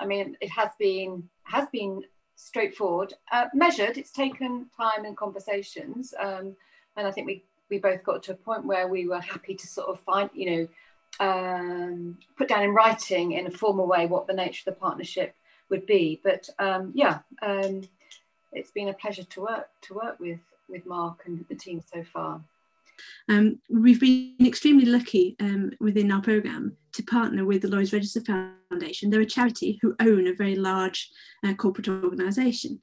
I mean, it has been has been straightforward, uh, measured. It's taken time and conversations, um, and I think we we both got to a point where we were happy to sort of find, you know, um, put down in writing in a formal way what the nature of the partnership would be. But um, yeah, um, it's been a pleasure to work to work with with Mark and the team so far. Um, we've been extremely lucky um, within our programme to partner with the Lloyd's Register Foundation. They're a charity who own a very large uh, corporate organisation.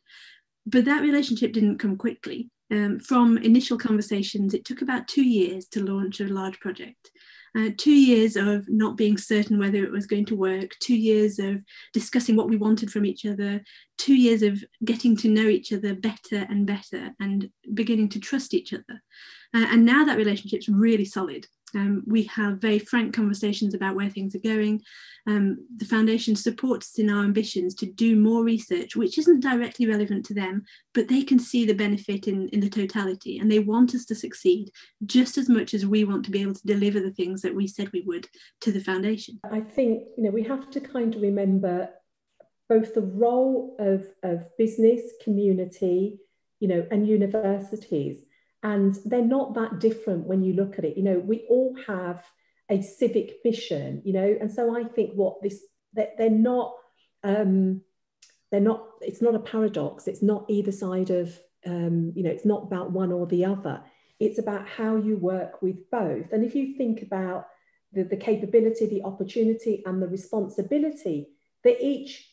But that relationship didn't come quickly. Um, from initial conversations, it took about two years to launch a large project. Uh, two years of not being certain whether it was going to work, two years of discussing what we wanted from each other, two years of getting to know each other better and better and beginning to trust each other. Uh, and now that relationship's really solid. Um, we have very frank conversations about where things are going. Um, the foundation supports us in our ambitions to do more research, which isn't directly relevant to them, but they can see the benefit in, in the totality and they want us to succeed just as much as we want to be able to deliver the things that we said we would to the foundation. I think you know we have to kind of remember both the role of, of business, community, you know, and universities and they're not that different when you look at it. You know, we all have a civic mission, you know, and so I think what this, they're, they're not, um, they're not, it's not a paradox. It's not either side of, um, you know, it's not about one or the other. It's about how you work with both. And if you think about the, the capability, the opportunity, and the responsibility that each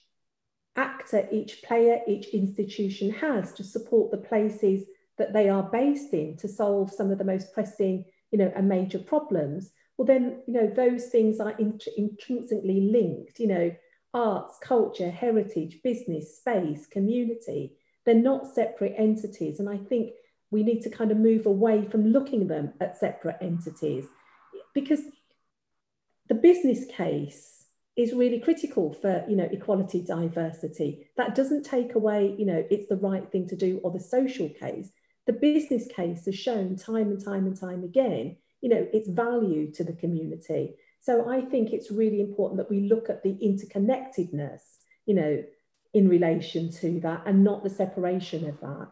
actor, each player, each institution has to support the places that they are based in to solve some of the most pressing, you know, and major problems, well, then, you know, those things are int- intrinsically linked, you know, arts, culture, heritage, business, space, community. They're not separate entities. And I think we need to kind of move away from looking them at separate entities because the business case is really critical for you know equality diversity that doesn't take away you know it's the right thing to do or the social case the business case has shown time and time and time again, you know, its value to the community. So I think it's really important that we look at the interconnectedness, you know, in relation to that and not the separation of that.